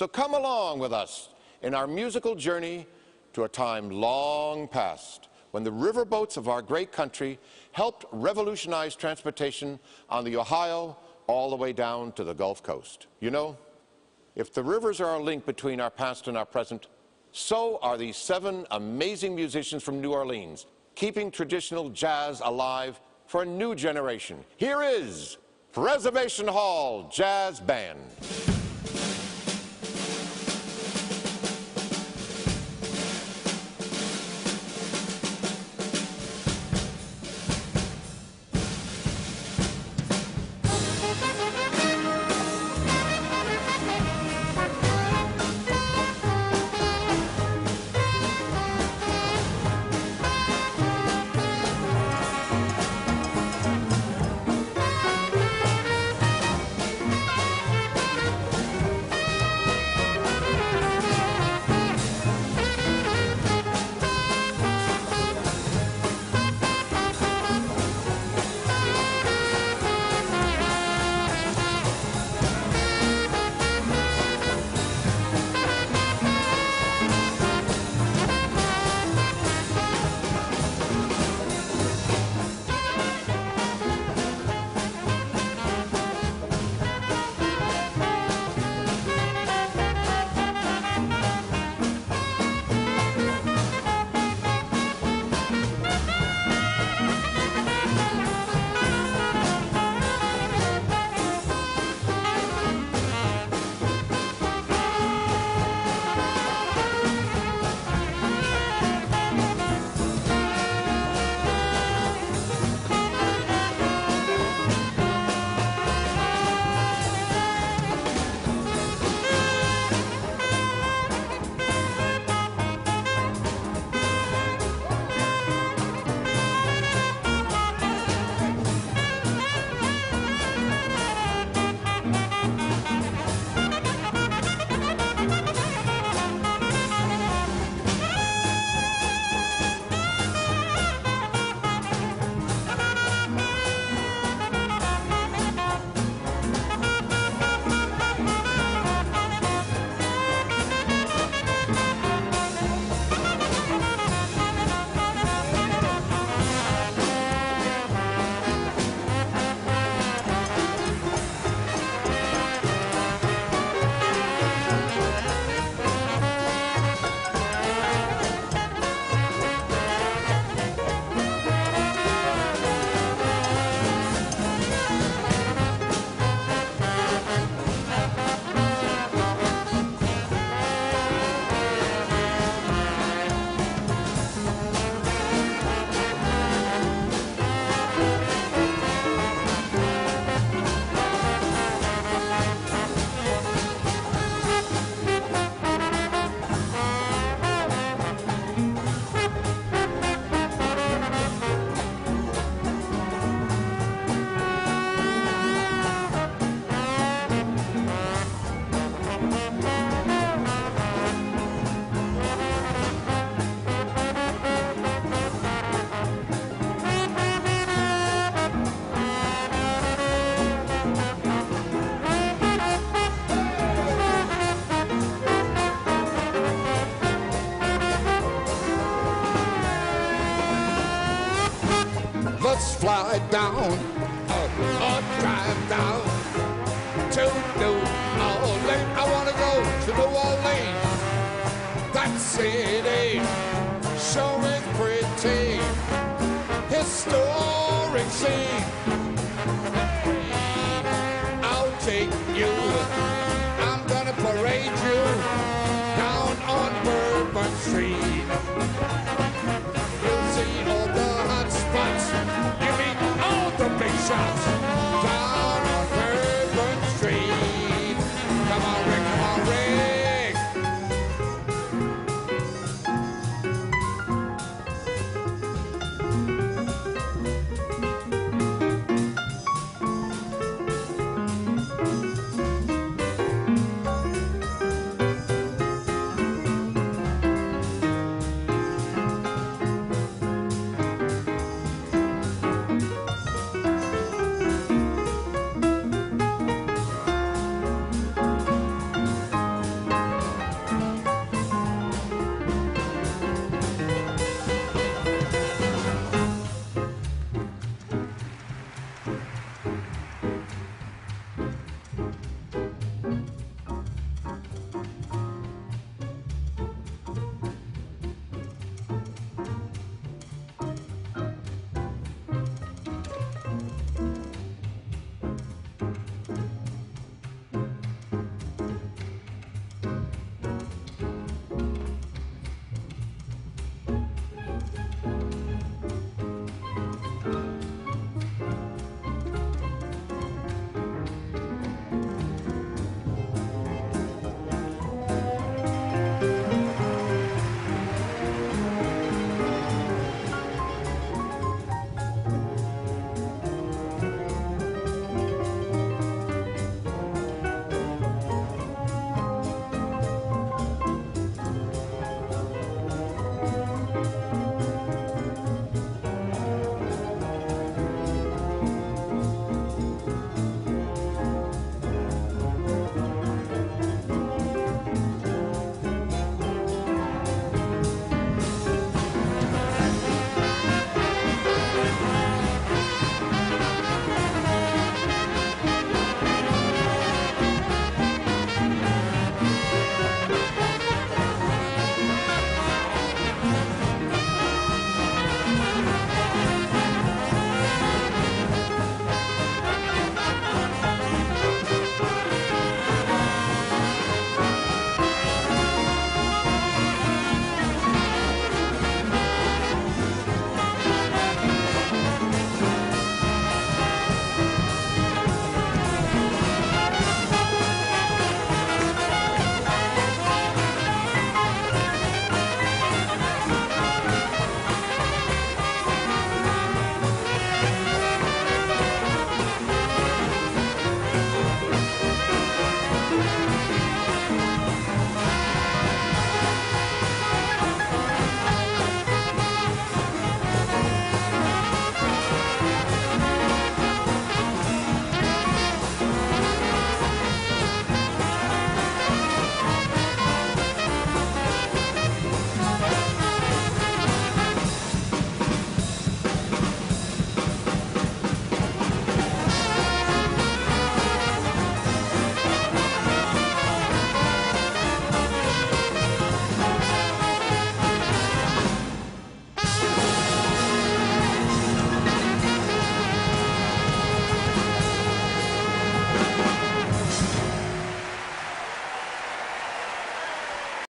So come along with us in our musical journey to a time long past when the riverboats of our great country helped revolutionize transportation on the Ohio all the way down to the Gulf Coast. You know, if the rivers are a link between our past and our present, so are these seven amazing musicians from New Orleans, keeping traditional jazz alive for a new generation. Here is Preservation Hall Jazz Band. Fly down, up, up, drive down to New Orleans. I wanna go to New Orleans. That city sure is pretty. Historic scene